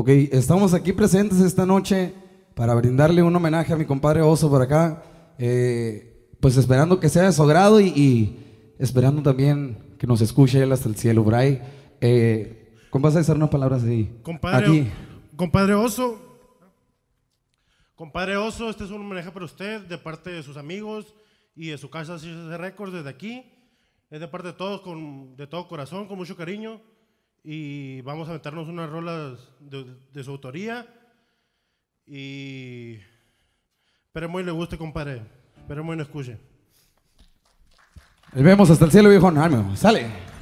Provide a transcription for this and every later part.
Ok, estamos aquí presentes esta noche para brindarle un homenaje a mi compadre Oso por acá. Eh, pues esperando que sea de su agrado y, y esperando también que nos escuche él hasta el cielo, Bray. Eh, ¿Cómo vas a decir unas palabras ahí? Compadre, Aquí. compadre Oso. Compadre Oso, este es un homenaje para usted de parte de sus amigos y de su casa CC Records desde aquí. Es de parte de todos, con, de todo corazón, con mucho cariño. Y vamos a meternos unas rolas de, su autoría. Y esperemos y le guste, compadre. Esperemos y le escuche. Nos vemos hasta el cielo, viejo. Ánimo, sale.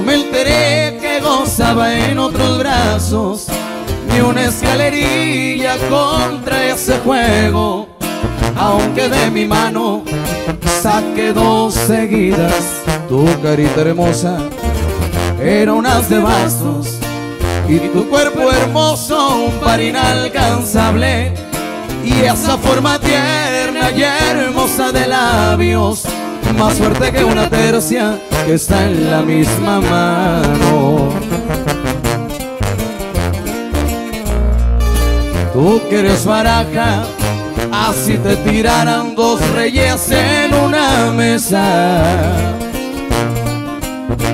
Me enteré que gozaba en otros brazos, ni una escalerilla contra ese juego. Aunque de mi mano saqué dos seguidas, tu carita hermosa era unas de bastos y tu cuerpo hermoso un par inalcanzable y esa forma tierna y hermosa de labios más fuerte que una tercia que está en la misma mano. Tú que eres baraja, así te tiraran dos reyes en una mesa.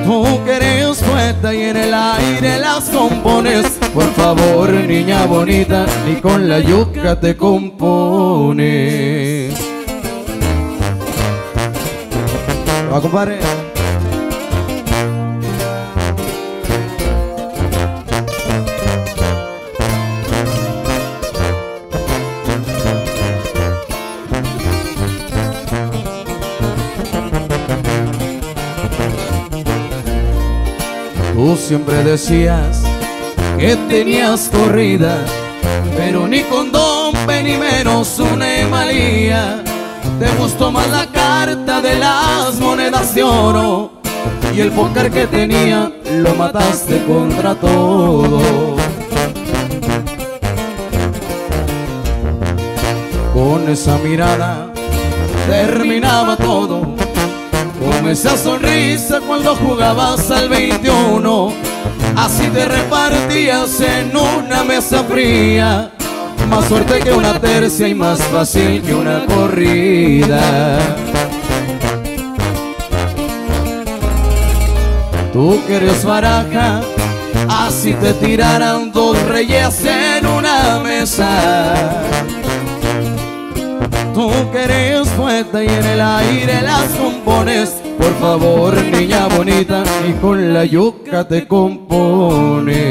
Tú que eres y en el aire las compones Por favor, niña bonita, ni con la yuca te compones Va, Tú siempre decías que tenías corrida, pero ni con dompe ni menos una. Gustó más la carta de las monedas de oro y el póker que tenía lo mataste contra todo. Con esa mirada terminaba todo con esa sonrisa cuando jugabas al 21 Así te repartías en una mesa fría Más suerte que una tercia y más fácil que una corrida. Tú que eres baraja Así te tiraran dos reyes en una mesa. Tú que eres poeta y en el aire las compones Por favor, niña bonita, y con la yuca te compones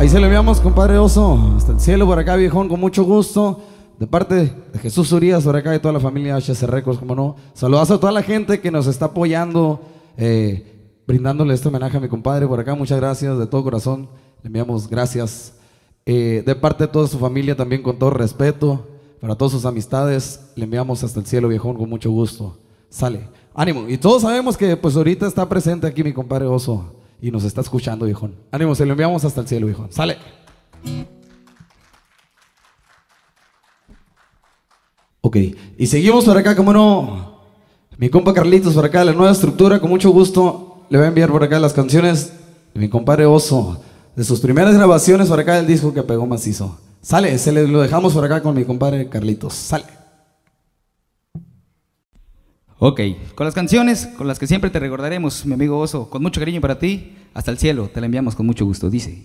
Ahí se le enviamos, compadre Oso, hasta el cielo por acá, viejón, con mucho gusto. De parte de Jesús Urias, por acá y toda la familia HC Records, como no. Saludos a toda la gente que nos está apoyando, eh, brindándole este homenaje a mi compadre por acá. Muchas gracias, de todo corazón. Le enviamos gracias. Eh, de parte de toda su familia, también con todo respeto, para todas sus amistades, le enviamos hasta el cielo, viejón, con mucho gusto. Sale, ánimo. Y todos sabemos que pues ahorita está presente aquí mi compadre Oso y nos está escuchando, viejón. Ánimo, se lo enviamos hasta el cielo, viejón. Sale. Ok, y seguimos por acá, como no, mi compa Carlitos por acá, la nueva estructura, con mucho gusto, le voy a enviar por acá las canciones de mi compadre Oso, de sus primeras grabaciones por acá del disco que pegó macizo. Sale, se lo dejamos por acá con mi compadre Carlitos, sale. Ok, con las canciones con las que siempre te recordaremos, mi amigo Oso, con mucho cariño para ti, hasta el cielo, te la enviamos con mucho gusto, dice.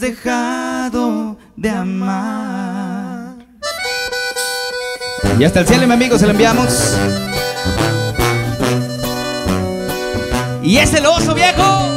Dejado de amar. Y hasta el cielo, mi amigo, se lo enviamos. Y es el oso viejo.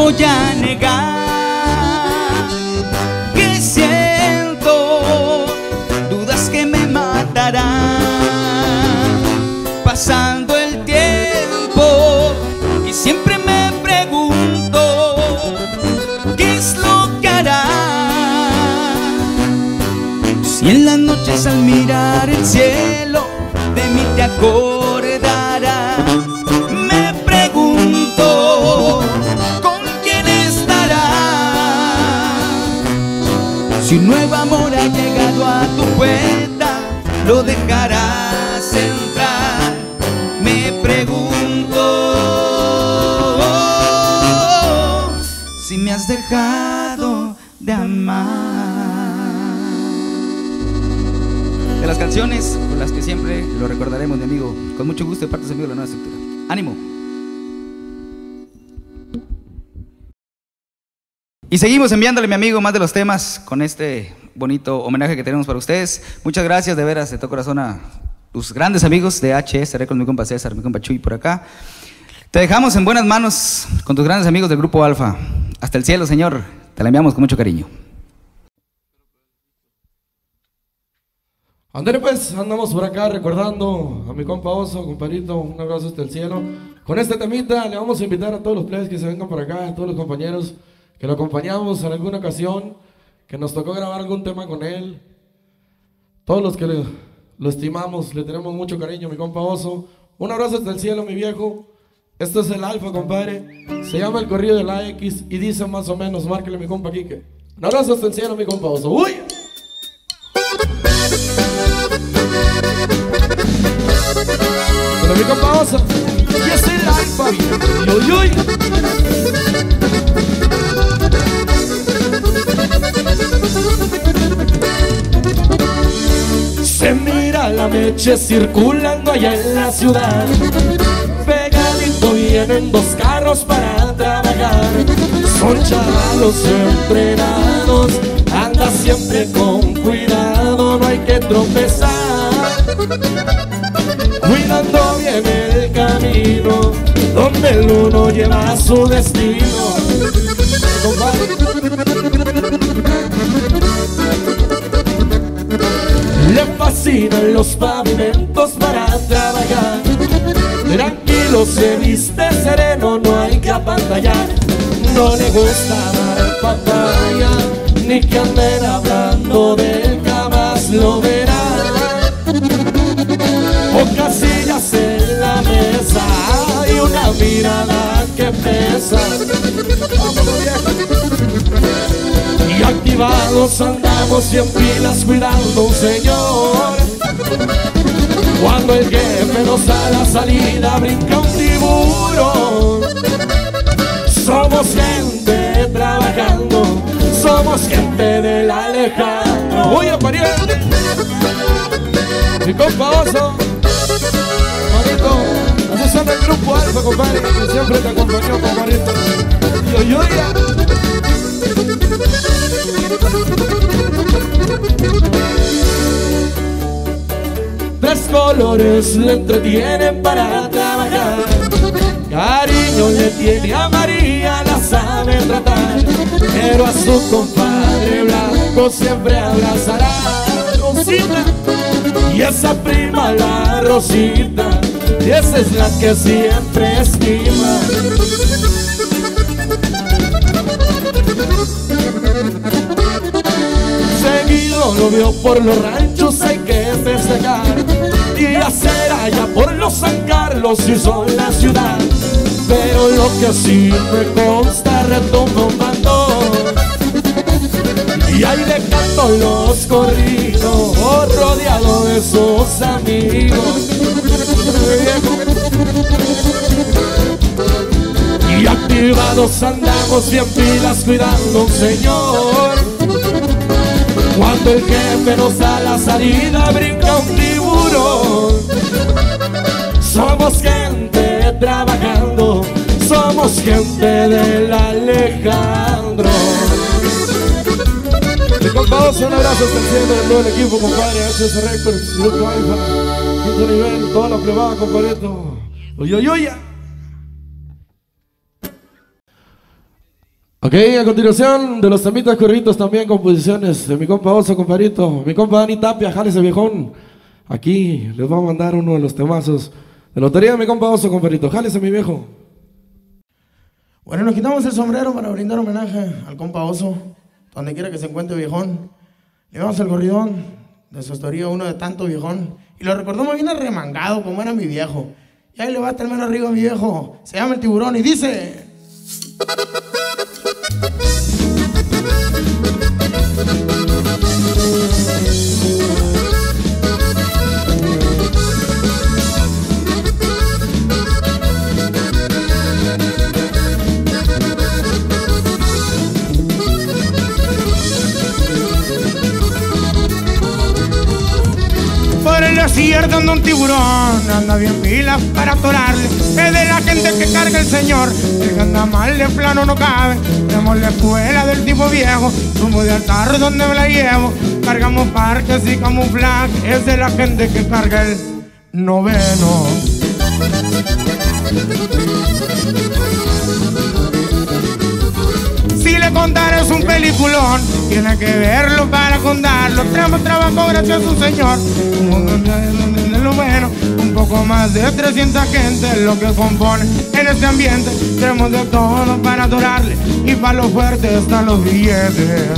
Voy a negar que siento dudas que me matarán. Pasando el tiempo y siempre me pregunto qué es lo que hará. Si en las noches al mirar el cielo de mí te acordarás, puerta, lo dejarás entrar. Me pregunto si me has dejado de amar de las canciones con las que siempre lo recordaremos, mi amigo. Con mucho gusto de parte de amigo de la nueva estructura. ¡Ánimo! Y seguimos enviándole, mi amigo, más de los temas con este bonito homenaje que tenemos para ustedes. Muchas gracias, de veras, de todo corazón a tus grandes amigos de HS, con mi compa César, mi compa Chuy por acá. Te dejamos en buenas manos con tus grandes amigos del Grupo Alfa. Hasta el cielo, Señor. Te la enviamos con mucho cariño. André, pues andamos por acá recordando a mi compa Oso, compadrito, un abrazo hasta el cielo. Con este temita le vamos a invitar a todos los players que se vengan por acá, a todos los compañeros que lo acompañamos en alguna ocasión, que nos tocó grabar algún tema con él. Todos los que lo estimamos, le tenemos mucho cariño, mi compa Oso. Un abrazo hasta el cielo, mi viejo. Esto es el Alfa, compadre. Se llama el corrido de la X y dice más o menos, márquele mi compa Quique. Un abrazo hasta el cielo, mi compa Oso. ¡Uy! Pero mi compa Oso, y es el Alfa. ¡Uy, uy! Se mira la meche circulando allá en la ciudad. Pegadito vienen dos carros para trabajar. Son chavalos entrenados, anda siempre con cuidado, no hay que tropezar. Cuidando bien el camino, donde el uno lleva su destino. Fascinan los pavimentos para trabajar. Tranquilo se viste sereno, no hay que apantallar. No le gusta dar papaya, ni que anden hablando de él, jamás lo verán. Pocas sillas en la mesa y una mirada que pesa. Activados andamos y en pilas cuidando un señor. Cuando el jefe nos da la salida brinca un tiburón. Somos gente trabajando, somos gente de la lejana. Oye, pariente. Mi compa. Son el grupo Alfa, compadre, que siempre te acompañó, compadrito. Yo, yo, ya. Tres colores le entretienen para trabajar. Cariño le tiene a María, la sabe tratar. Pero a su compadre blanco siempre abrazará. Rosita, y esa prima la Rosita, esa es la que siempre estima. Seguido lo vio por los ranchos, hay que festejar. Y hacer allá por los San Carlos y son la ciudad. Pero lo que me consta retumba un bandón. Y ahí de canto los corridos, rodeado de sus amigos. Y activados andamos bien pilas cuidando un señor. Cuando el jefe nos da la salida, brinca un tiburón. Somos gente trabajando, somos gente del Alejandro. Un abrazo de todo el equipo, compadre. HS Records, Grupo Alfa, quinto nivel, toda la plebada, compadrito. Oye, oye, oye. Ok, a continuación de los temitas corritos también composiciones de mi compa Oso, compadrito. Mi compa Dani Tapia, jálese viejón. Aquí les voy a mandar uno de los temazos de lotería de mi compa Oso, compadrito. Jálese mi viejo. Bueno, nos quitamos el sombrero para brindar homenaje al compa Oso, donde quiera que se encuentre viejón. Le damos el corridón de su historia, uno de tanto viejón. Y lo recordamos bien arremangado, como era mi viejo. Y ahí le va a estar menos arriba mi viejo. Se llama el tiburón y dice... Anda un tiburón, anda bien pilas para atorarle. Es de la gente que carga el señor, el que anda mal de plano no cabe. Tenemos la escuela del tipo viejo, rumbo de altar donde me la llevo. Cargamos parques y camuflaje, es de la gente que carga el noveno. Contar es un peliculón, tiene que verlo para contarlo. Tenemos trabajo gracias a su señor. Un lo bueno, un poco más de 300 gente lo que compone en este ambiente. Tenemos de todo para adorarle y para lo fuerte están los billetes.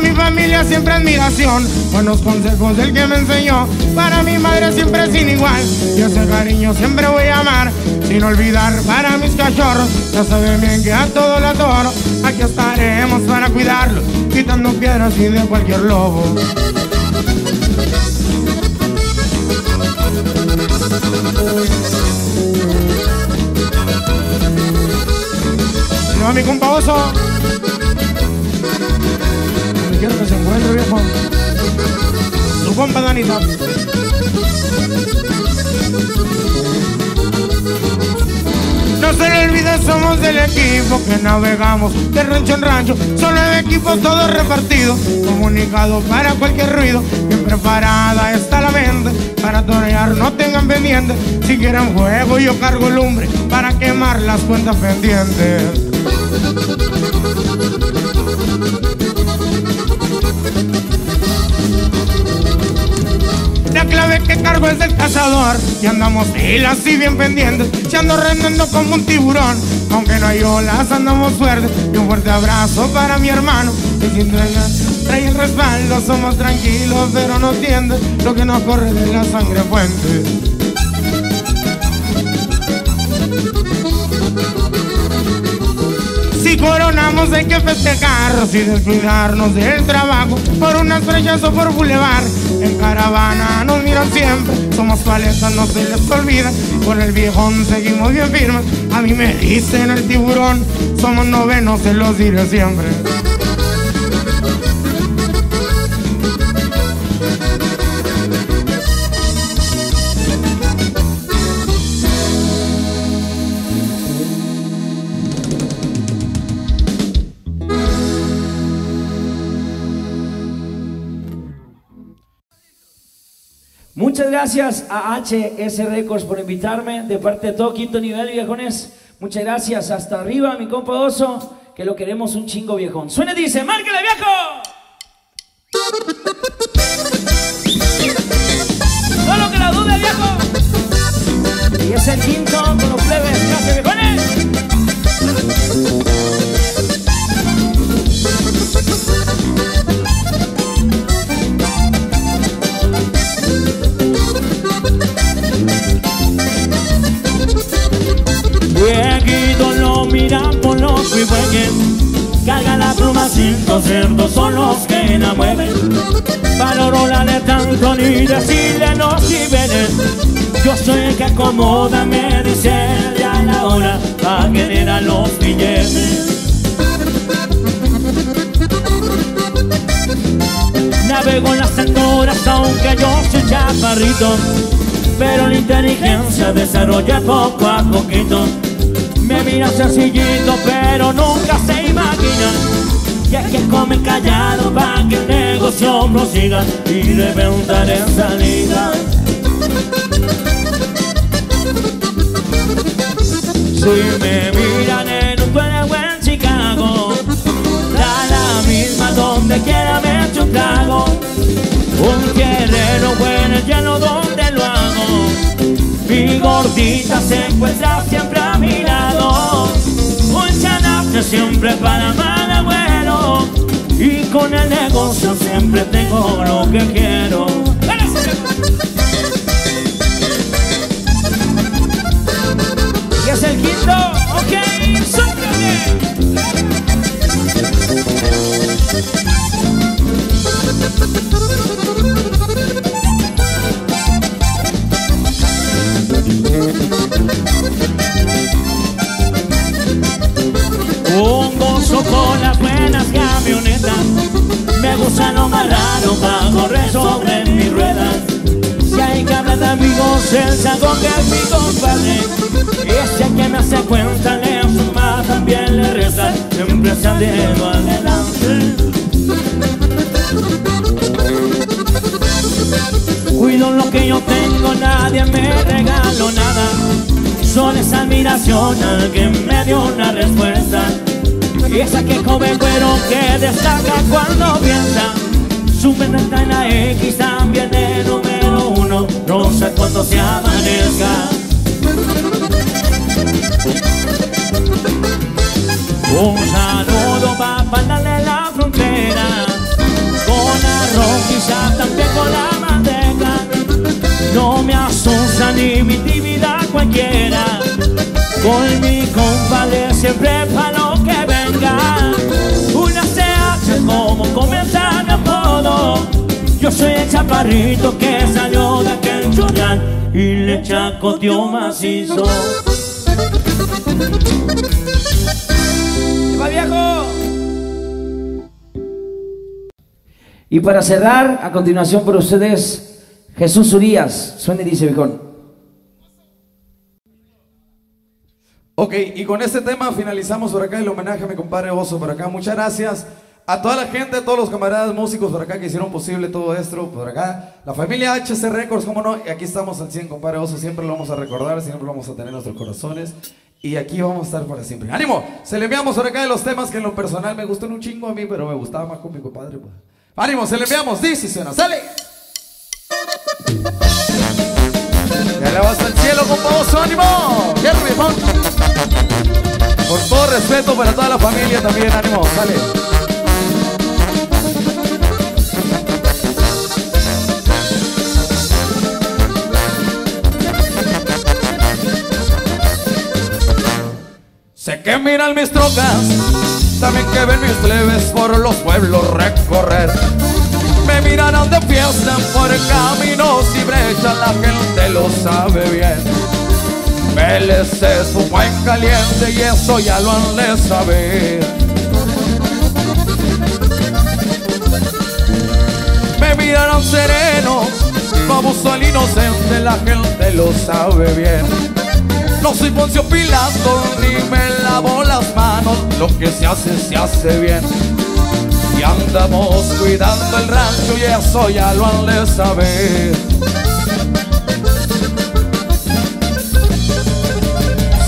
Mi familia siempre admiración, buenos consejos del que me enseñó. Para mi madre siempre sin igual, y ese cariño siempre voy a amar. Sin olvidar para mis cachorros, ya saben bien que a todo la adoro. Aquí estaremos para cuidarlos, quitando piedras y de cualquier lobo. Mi compa. Quiera que se encuentre, viejo. Su compa Danita. No se le olvide, somos del equipo que navegamos de rancho en rancho. Solo de equipo todos repartidos, comunicados para cualquier ruido. Bien preparada está la mente para torear, no tengan pendiente. Si quieren fuego, yo cargo lumbre para quemar las cuentas pendientes. Cargo es del cazador. Y andamos filas y bien pendientes Se ando rendiendo como un tiburón. Aunque no hay olas andamos fuertes Y un fuerte abrazo para mi hermano Que sin duda trae el respaldo. Somos tranquilos pero no entienden Lo que nos corre de la sangre fuente. Si coronamos hay que festejar. Sin descuidarnos del trabajo por unas estrellas o por bulevar. En caravana nos miran siempre, somos paletas, no se les olvida. Con el viejón seguimos bien firmes. A mí me dicen el tiburón, somos novenos, se los diré siempre. Gracias a HS Records por invitarme de parte de todo Quinto Nivel, viejones. Muchas gracias. Hasta arriba, mi compa Oso, que lo queremos un chingo viejón. Suena y dice, ¡márquele, viejo! Solo que la dude, viejo. Y es el quinto con los plebes. Gracias, viejones. Los frijueques Carga la pluma cinco cerdos son los que la mueven. Valoro la de tanto ni decirle no si vienen Yo soy el que acomoda, me dice ya la hora a los billetes. Navego en las alturas aunque yo soy chaparrito pero la inteligencia desarrolla poco a poquito. Me mira sencillito, pero nunca se imagina. Y es que come callado para que el negocio prosiga y reventar en salida. Si me miran en un pueblo en Chicago, da la misma donde quiera me echo un guerrero bueno lleno donde lo hago. Mi gordita se encuentra siempre a siempre para mal abuelo. Y con el negocio siempre tengo lo que quiero. Y es el quinto, ok. Con las buenas camionetas Me gusta lo más raro para correr sobre mis ruedas. Si hay que hablar de amigos, el saco que es mi compadre Ese que me hace cuenta, le suma, también le reza Siempre saliendo adelante. Cuido lo que yo tengo, nadie me regaló nada. Solo esa admiración al que me dio una respuesta esa que come cuero que destaca cuando piensa Su ventana en la X también es número uno. No sé cuándo se amanezca. Un saludo pa' de la frontera. Con arroz quizás también con la manteca. No me asusta ni mi intimidad cualquiera. Con mi compadre siempre pa' Yo soy el chaparrito que salió de aquel chorral Y le chacoteó macizo ¡Va viejo! Y para cerrar, a continuación por ustedes, Jesús Urias. Suena y dice, viejón. Ok, y con este tema finalizamos por acá el homenaje a mi compadre Oso por acá. Muchas gracias a toda la gente, a todos los camaradas músicos por acá que hicieron posible todo esto por acá. La familia HC Records, cómo no, y aquí estamos al 100, compadre Oso. Siempre lo vamos a recordar, siempre lo vamos a tener en nuestros corazones. Y aquí vamos a estar para siempre. ¡Ánimo! Se le enviamos por acá de los temas que en lo personal me gustan un chingo a mí, pero me gustaba más con mi compadre. Pues. ¡Ánimo! Se le enviamos. Dice, suena, sale. Ya le vas al cielo, compa Oso, ánimo. Con todo respeto para toda la familia también, ánimo, sale. Que miran mis trocas, también que ven mis plebes por los pueblos recorrer. Me mirarán de fiesta por caminos y brechas, la gente lo sabe bien. Vélez es un buen caliente y eso ya lo han de saber. Me mirarán sereno, como el inocente, la gente lo sabe bien. No soy Poncio Pilato ni me lavo las manos. Lo que se hace, se hace bien. Y andamos cuidando el rancho y eso ya lo han de saber.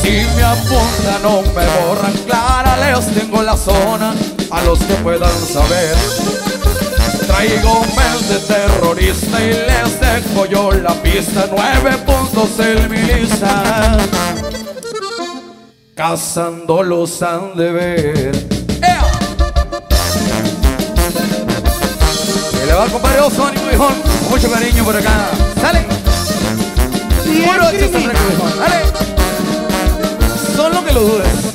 Si me apuntan no me borran clara. Les tengo la zona a los que puedan saber. Traigo mente terrorista y les dejo yo la pista. Nueve por puntos el miliza. Cazándolos han de ver. ¡Ea! Y le va a compadre Oso, ánimo viejón, mucho cariño por acá. ¡Sale! Puro ¡Dale! Solo que lo dudes.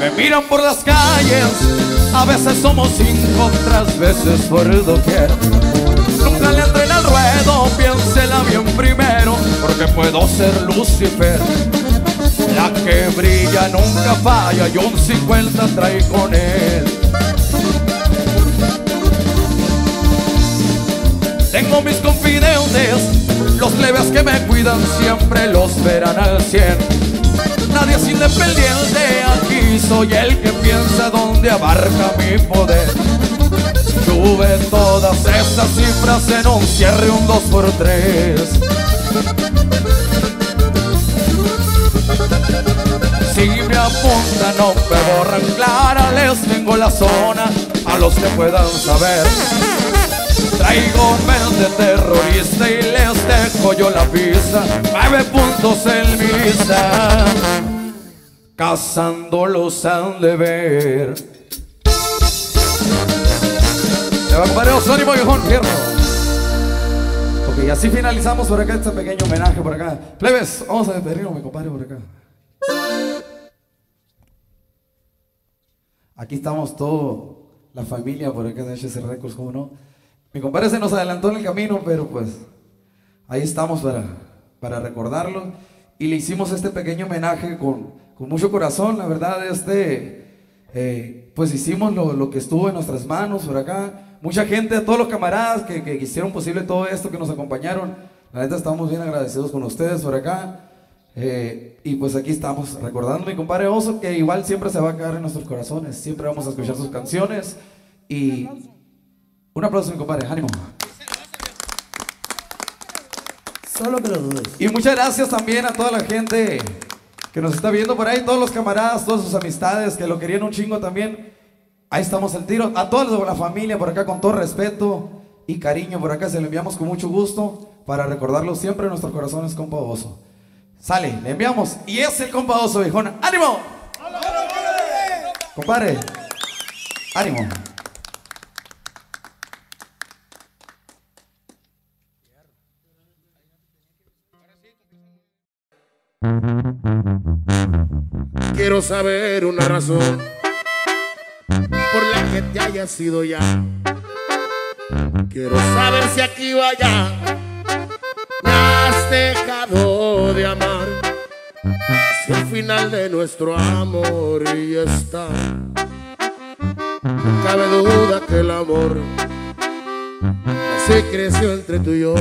Me miran por las calles, a veces somos cinco, otras veces por doquier. Nunca le entren al ruedo, piénsela bien primero, porque puedo ser Lucifer. La que brilla nunca falla y un 50 trae con él. Tengo mis confidentes, los leves que me cuidan siempre los verán al 100. Nadie es independiente, aquí soy el que piensa dónde abarca mi poder. Sube todas esas cifras en un cierre, un 2 por 3 Si me apuntan no me borran clara, les tengo la zona a los que puedan saber. Traigo mente terrorista y les dejo yo la pista. Nueve puntos en misa. Cazándolos han de ver. Se va compadre Oso, ánimo viejón, fierro. Ok, así finalizamos por acá este pequeño homenaje por acá. Plebes, vamos a despedirnos, mi compadre, por acá. Aquí estamos todos, la familia por acá de HC Records, ¿cómo no? Mi compadre se nos adelantó en el camino, pero pues ahí estamos para, para recordarlo. Y le hicimos este pequeño homenaje con, con mucho corazón, la verdad, este, eh, pues hicimos lo, lo, que estuvo en nuestras manos por acá. Mucha gente, todos los camaradas que, que hicieron posible todo esto, que nos acompañaron. La neta estamos bien agradecidos con ustedes por acá. Eh, y pues aquí estamos recordando a mi compadre Oso, que igual siempre se va a quedar en nuestros corazones. Siempre vamos a escuchar sus canciones. Y un aplauso, mi compadre, ánimo. Solo que lo dudes. Y muchas gracias también a toda la gente que nos está viendo por ahí, todos los camaradas, todas sus amistades que lo querían un chingo también. Ahí estamos al tiro. A toda la familia por acá, con todo respeto y cariño, por acá se lo enviamos con mucho gusto para recordarlo siempre en nuestros corazones, compa Oso. Sale, le enviamos. Y es el compa Oso, viejón. ¡Ánimo! Compadre, ánimo. Quiero saber una razón por la que te hayas sido ya. Quiero saber si aquí o allá me has dejado de amar. Si al final de nuestro amor ya está. No cabe duda que el amor así creció entre tú y yo.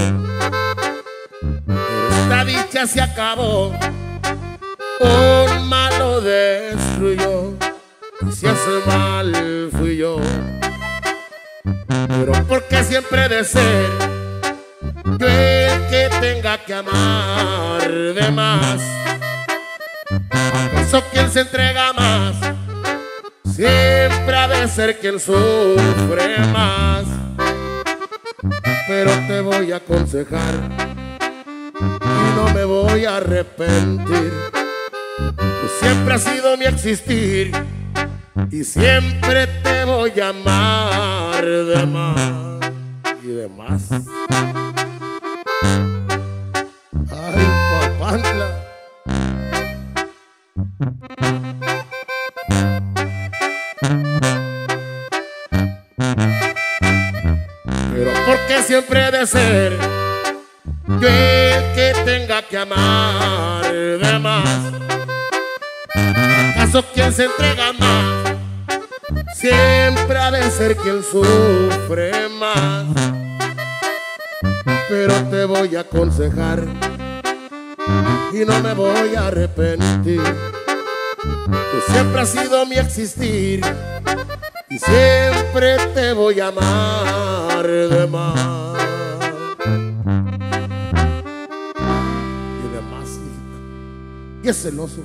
Pero esta dicha se acabó un malo destruyó. Si hace mal fui yo. Pero porque siempre de ser yo el que tenga que amar de más acaso quien se entrega más siempre ha de ser quien sufre más. Pero te voy a aconsejar y no me voy a arrepentir Tú siempre has sido mi existir y siempre te voy a amar de más y de más. Ay, papantla. Pero porque siempre he de ser yo que amar de más. ¿Acaso quien se entrega más? Siempre ha de ser quien sufre más. Pero te voy a aconsejar y no me voy a arrepentir. Tú siempre has sido mi existir y siempre te voy a amar de más. Y es celoso.